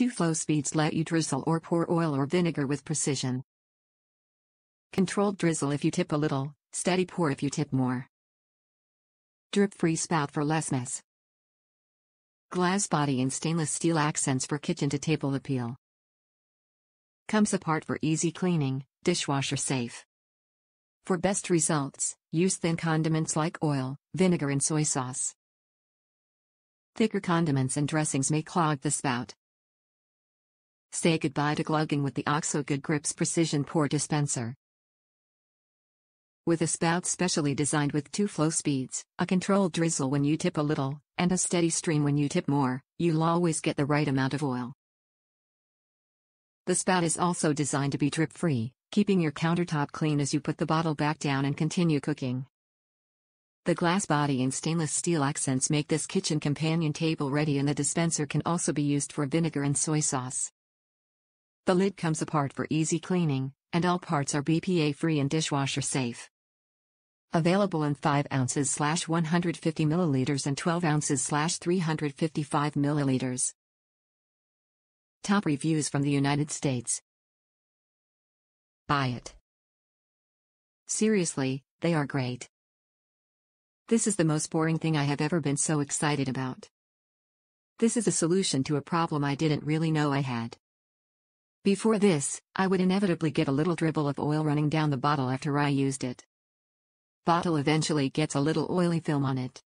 Two flow speeds let you drizzle or pour oil or vinegar with precision. Controlled drizzle if you tip a little, steady pour if you tip more. Drip-free spout for less mess. Glass body and stainless steel accents for kitchen to table appeal. Comes apart for easy cleaning, dishwasher safe. For best results, use thin condiments like oil, vinegar and soy sauce. Thicker condiments and dressings may clog the spout. Say goodbye to glugging with the OXO Good Grips Precision Pour Dispenser. With a spout specially designed with two flow speeds, a controlled drizzle when you tip a little, and a steady stream when you tip more, you'll always get the right amount of oil. The spout is also designed to be drip-free, keeping your countertop clean as you put the bottle back down and continue cooking. The glass body and stainless steel accents make this kitchen companion table ready and the dispenser can also be used for vinegar and soy sauce. The lid comes apart for easy cleaning, and all parts are BPA free and dishwasher safe. Available in 5 ounces slash 150 milliliters and 12 ounces slash 355 milliliters. Top reviews from the United States. Buy it. Seriously, they are great. This is the most boring thing I have ever been so excited about. This is a solution to a problem I didn't really know I had. Before this, I would inevitably get a little dribble of oil running down the bottle after I used it. Bottle eventually gets a little oily film on it.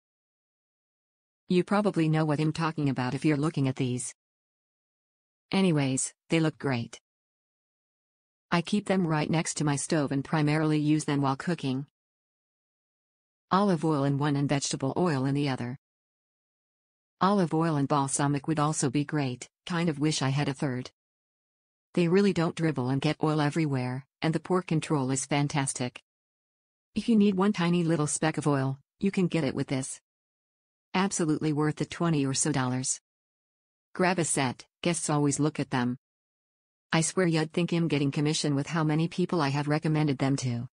You probably know what I'm talking about if you're looking at these. Anyways, they look great. I keep them right next to my stove and primarily use them while cooking olive oil in one and vegetable oil in the other. Olive oil and balsamic would also be great, kind of wish I had a third. They really don't dribble and get oil everywhere, and the pour control is fantastic. If you need one tiny little speck of oil, you can get it with this. Absolutely worth the 20 or so dollars. Grab a set, guests always look at them. I swear you'd think I'm getting commission with how many people I have recommended them to.